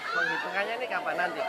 penghitungannya ini kapan nanti?